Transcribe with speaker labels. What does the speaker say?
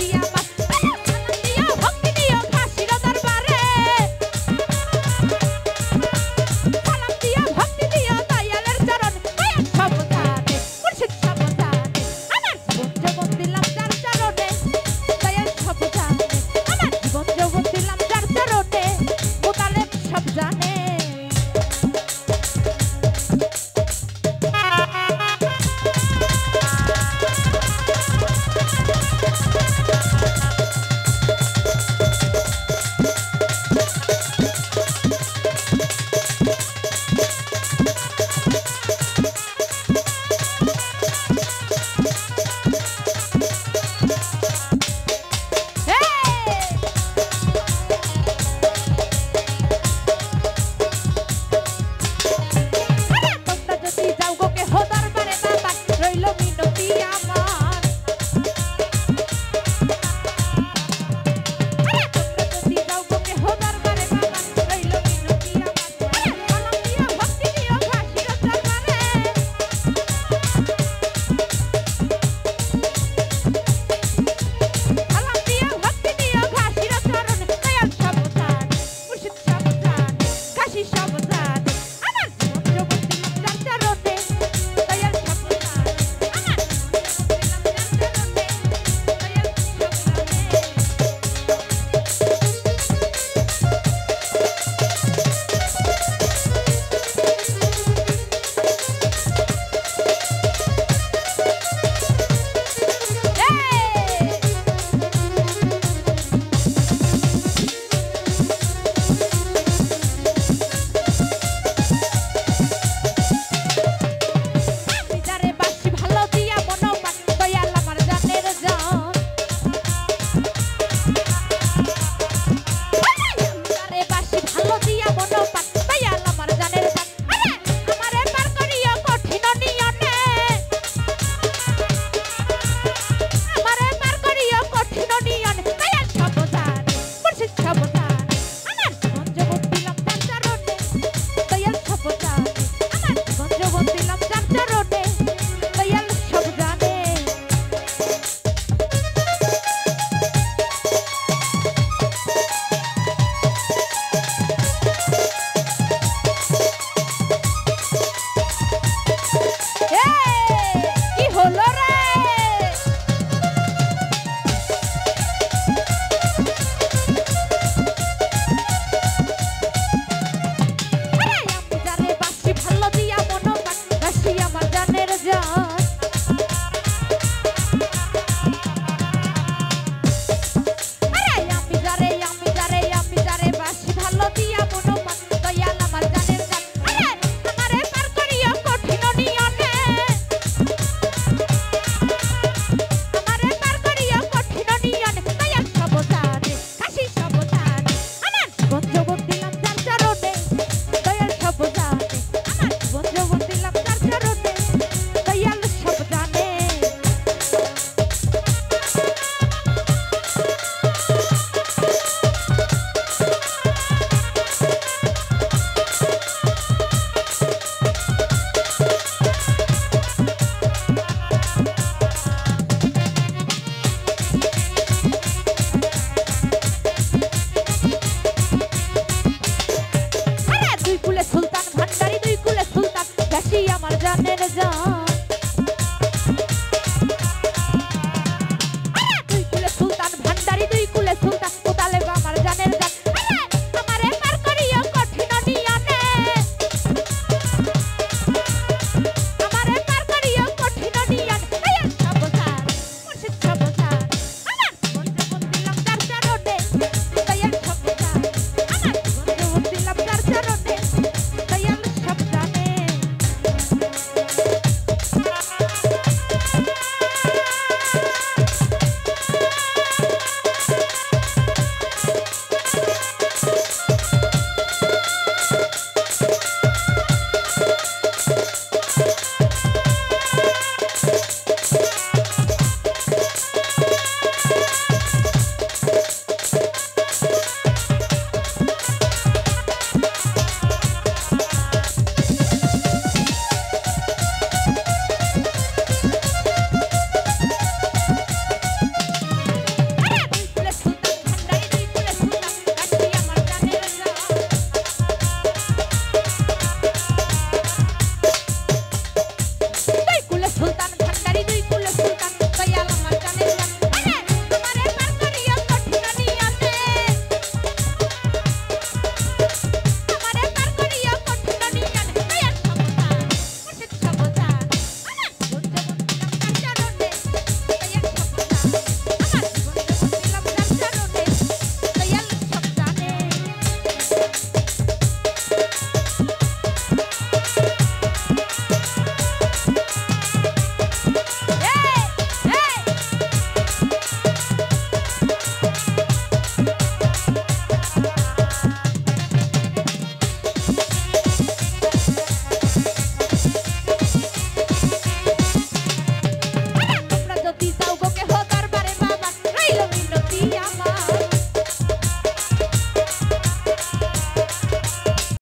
Speaker 1: Yeah.